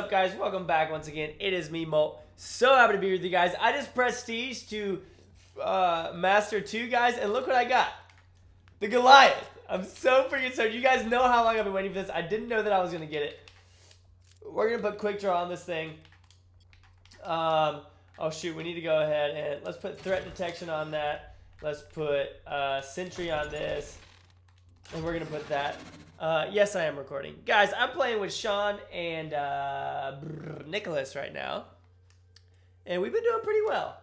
up, guys? Welcome back once again. It is me, Molt. So happy to be with you guys. I just prestige to uh, Master 2, guys, and look what I got. The Goliath. I'm so freaking stoked. You guys know how long I've been waiting for this. I didn't know that I was going to get it. We're going to put Quick Draw on this thing. Um, oh, shoot. We need to go ahead and let's put Threat Detection on that. Let's put uh, Sentry on this. And we're going to put that. Uh, yes, I am recording. Guys, I'm playing with Sean and uh, Nicholas right now. And we've been doing pretty well.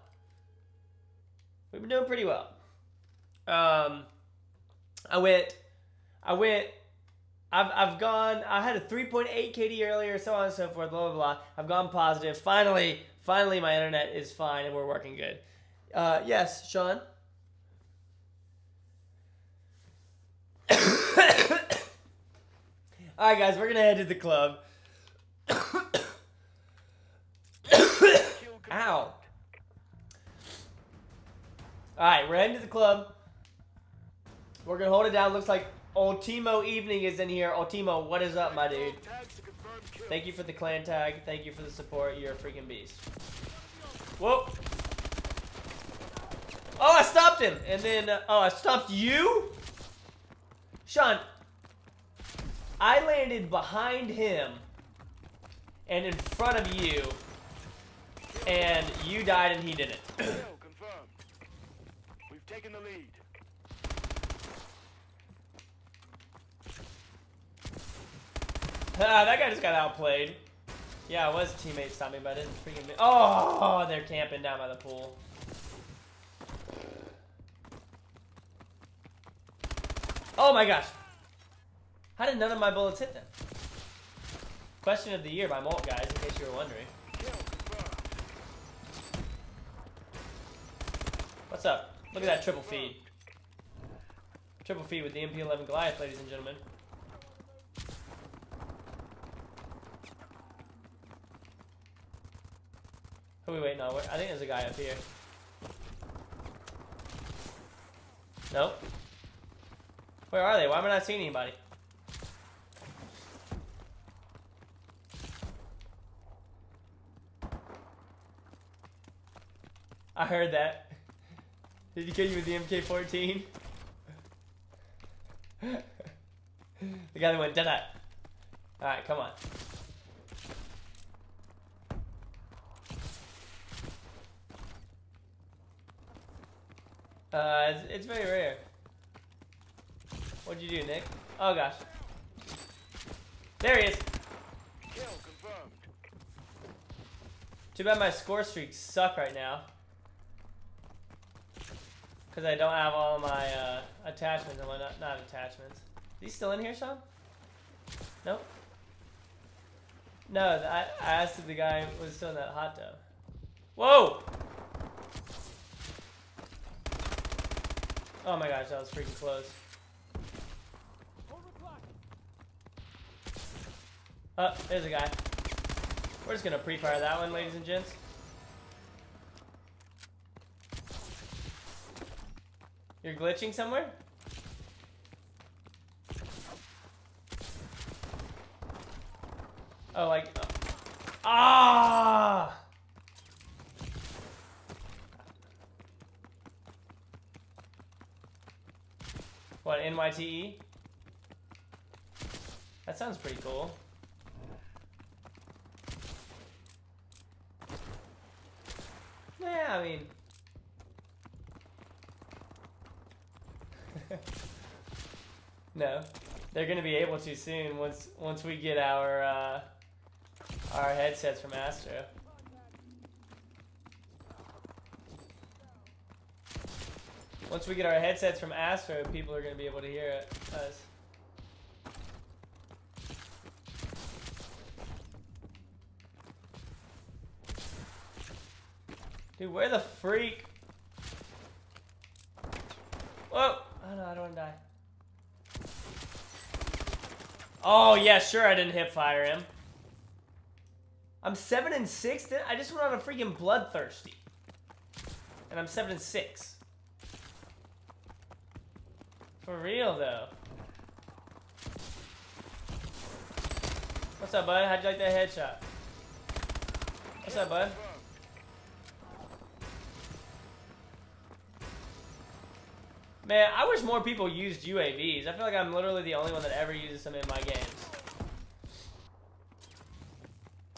We've been doing pretty well. Um, I went, I went, I've, I've gone, I had a 3.8 KD earlier, so on and so forth, blah, blah, blah. I've gone positive. Finally, finally, my internet is fine and we're working good. Uh, yes, Sean? All right, guys, we're gonna head to the club. Ow. All right, we're heading to the club. We're gonna hold it down. Looks like Ultimo Evening is in here. Ultimo, what is up, my dude? Thank you for the clan tag. Thank you for the support. You're a freaking beast. Whoa. Oh, I stopped him. And then, uh, oh, I stopped you? Sean, I landed behind him and in front of you, and you died and he didn't. confirmed. We've taken the lead. ah, that guy just got outplayed. Yeah, I was teammate stopping, but I didn't freaking. Oh, they're camping down by the pool. Oh my gosh. How did none of my bullets hit them? Question of the year by Molt, guys, in case you were wondering. What's up? Look at that triple feed. Triple feed with the MP11 Goliath, ladies and gentlemen. Who are we waiting on? I think there's a guy up here. Nope. Where are they? Why am I not seeing anybody? I heard that. Did he kill you with the MK14? the guy that went dead Alright, come on. Uh, it's, it's very rare. What'd you do, Nick? Oh gosh. There he is! Kill confirmed. Too bad my score streaks suck right now. Because I don't have all my uh, attachments and whatnot. Not attachments. Is he still in here, Sean? Nope. No, I, I asked if the guy was still in that hot tub. Whoa! Oh my gosh, that was freaking close. Oh, there's a guy. We're just gonna pre-fire that one, ladies and gents. You're glitching somewhere? Oh, like... uh, ah! What, NYTE? That sounds pretty cool. Yeah, I mean... no. They're gonna be able to soon once once we get our uh, our headsets from Astro. Once we get our headsets from Astro, people are gonna be able to hear it, us. Dude, where the freak? Whoa! Oh no, I don't want to die. Oh yeah, sure I didn't hip fire him. I'm seven and six. I just went on a freaking bloodthirsty, and I'm seven and six. For real though. What's up, bud? How'd you like that headshot? What's up, bud? Man, I wish more people used UAVs. I feel like I'm literally the only one that ever uses them in my games.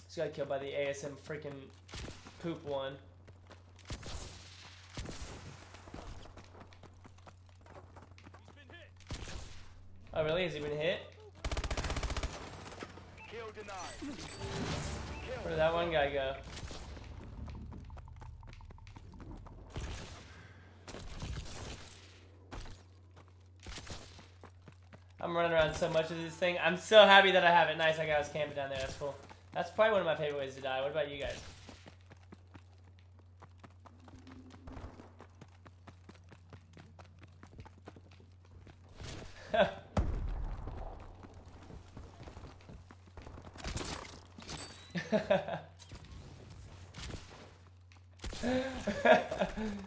Just got killed by the ASM freaking poop one. Oh, really? Has he been hit? Where did that one guy go? I'm running around so much of this thing. I'm so happy that I have it. Nice, I got was camping down there. That's cool. That's probably one of my favorite ways to die. What about you guys?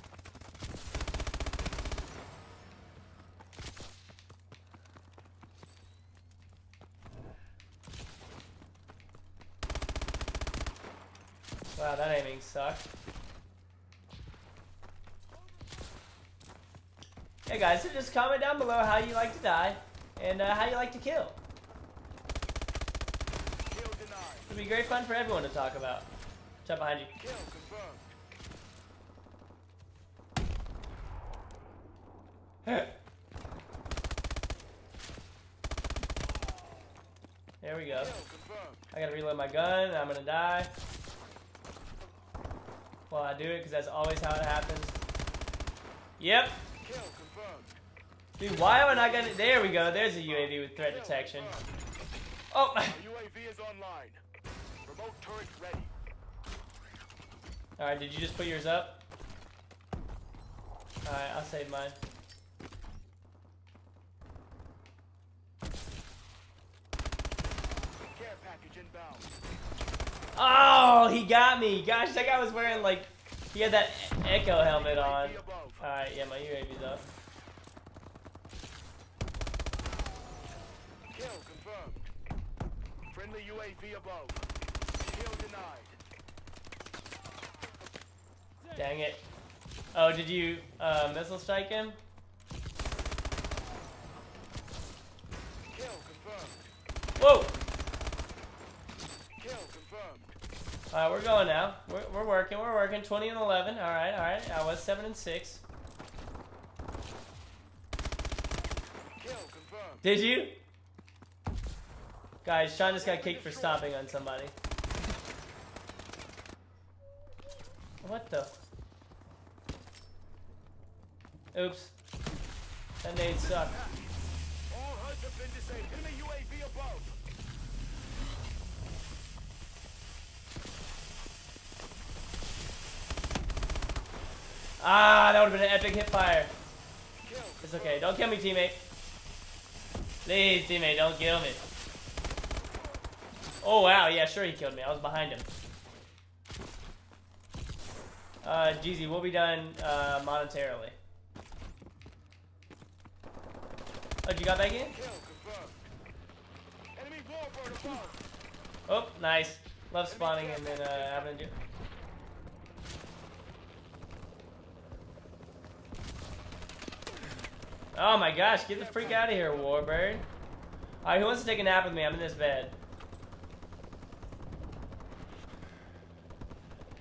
wow, that aiming sucked. Hey guys, so just comment down below how you like to die and uh, how you like to kill. It'd be great fun for everyone to talk about. Jump behind you. Kill confirmed. There we go. I gotta reload my gun. I'm gonna die. While I do it, because that's always how it happens. Yep. Dude, why am I not gonna... There we go. There's a UAV with threat detection. Oh! UAV is online. Remote turret ready. Alright, did you just put yours up? Alright, I'll save mine. Care package inbound. Oh, he got me. Gosh, that guy was wearing, like... He had that Echo helmet on. Alright, yeah, my UAV's up. Kill confirmed. Friendly UAV above. Kill denied. Dang it. Oh, did you uh, missile strike him? Kill confirmed. Whoa! Kill confirmed. Alright, we're going now. We're, we're working, we're working. 20 and 11. Alright, alright. I was 7 and 6. Kill. Did you? Guys, Sean just got kicked for stomping on somebody. What the? Oops. That nade sucked. All HUDs have been disabled. Enemy UAV above. Ah, that would have been an epic hip fire. It's okay. Don't kill me, teammate. Please, teammate, don't kill me. Oh, wow. Yeah, sure he killed me. I was behind him. Uh, Jeezy, we'll be done uh, monetarily. Oh, you got back in? Kill confirmed. Enemy warbird above. Oh, nice. Love spawning and then uh, having to do. Oh my gosh, get the freak out of here, Warbird. Alright, who wants to take a nap with me? I'm in this bed.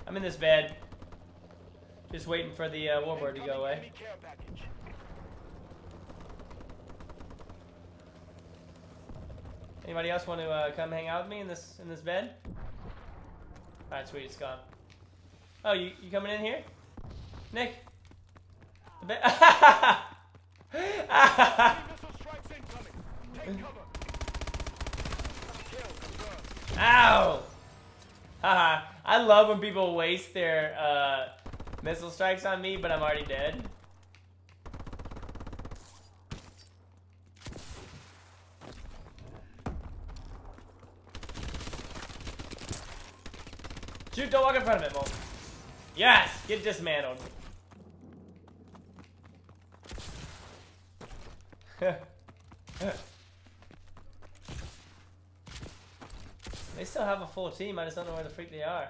I'm in this bed. Just waiting for the uh, Warbird to go away. enemy care package. Anybody else want to uh, come hang out with me in this in this bed? All right, sweet, it's gone. Oh, you you coming in here, Nick? The bed. Ow! Haha. I love when people waste their uh, missile strikes on me, but I'm already dead. Shoot, don't walk in front of it, Mo. Yes! Get dismantled. also have a full team, I just don't know where the freak they are.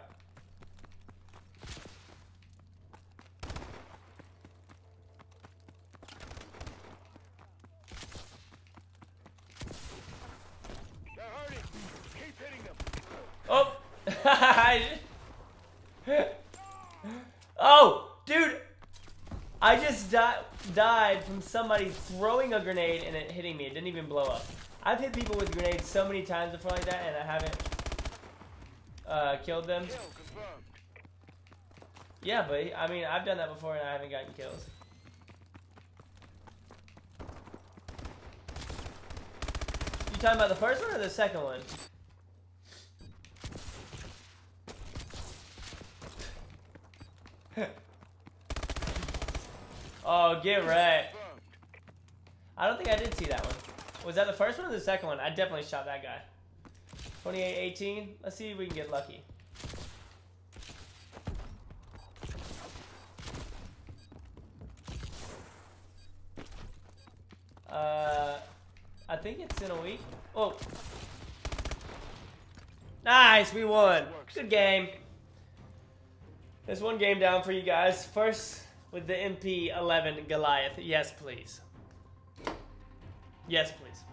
Oh! oh! Dude! I just di died from somebody throwing a grenade and it hitting me. It didn't even blow up. I've hit people with grenades so many times before like that and I haven't uh, killed them. Yeah, but I mean, I've done that before and I haven't gotten kills. You talking about the first one or the second one? oh, get right. I don't think I did see that one. Was that the first one or the second one? I definitely shot that guy. 28-18. Let's see if we can get lucky. Uh, I think it's in a week. Oh. Nice, we won. Good game. There's one game down for you guys. First with the MP11 Goliath. Yes, please. Yes, please.